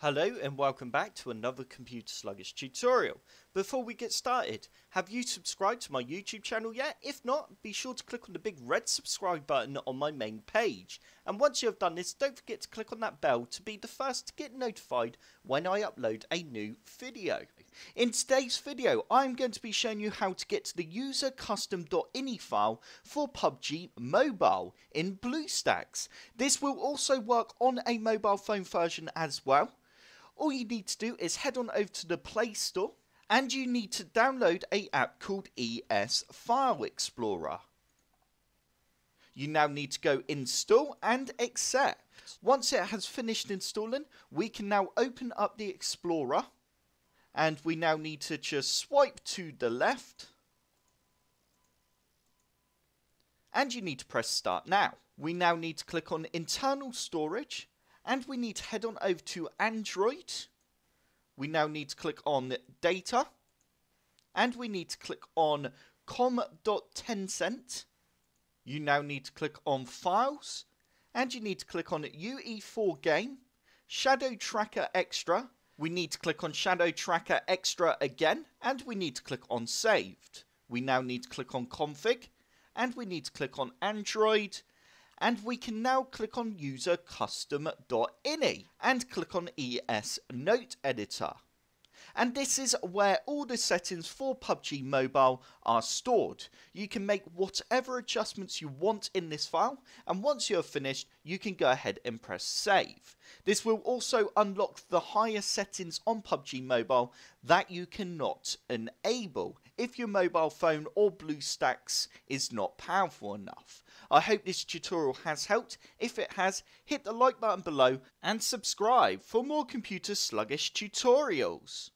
Hello and welcome back to another Computer Sluggish tutorial. Before we get started, have you subscribed to my YouTube channel yet? If not, be sure to click on the big red subscribe button on my main page. And once you have done this, don't forget to click on that bell to be the first to get notified when I upload a new video. In today's video, I'm going to be showing you how to get to the user custom.ini file for PUBG Mobile in BlueStacks. This will also work on a mobile phone version as well all you need to do is head on over to the Play Store and you need to download a app called ES File Explorer. You now need to go install and accept. Once it has finished installing, we can now open up the Explorer and we now need to just swipe to the left and you need to press start now. We now need to click on internal storage and we need to head on over to Android. We now need to click on data. And we need to click on com.tencent. You now need to click on files. And you need to click on UE4 game. Shadow Tracker Extra. We need to click on Shadow Tracker Extra again. And we need to click on saved. We now need to click on config. And we need to click on Android and we can now click on user custom.ini and click on ES Note Editor. And this is where all the settings for PUBG Mobile are stored. You can make whatever adjustments you want in this file, and once you're finished, you can go ahead and press save. This will also unlock the higher settings on PUBG Mobile that you cannot enable if your mobile phone or BlueStacks is not powerful enough. I hope this tutorial has helped. If it has, hit the like button below and subscribe for more computer sluggish tutorials.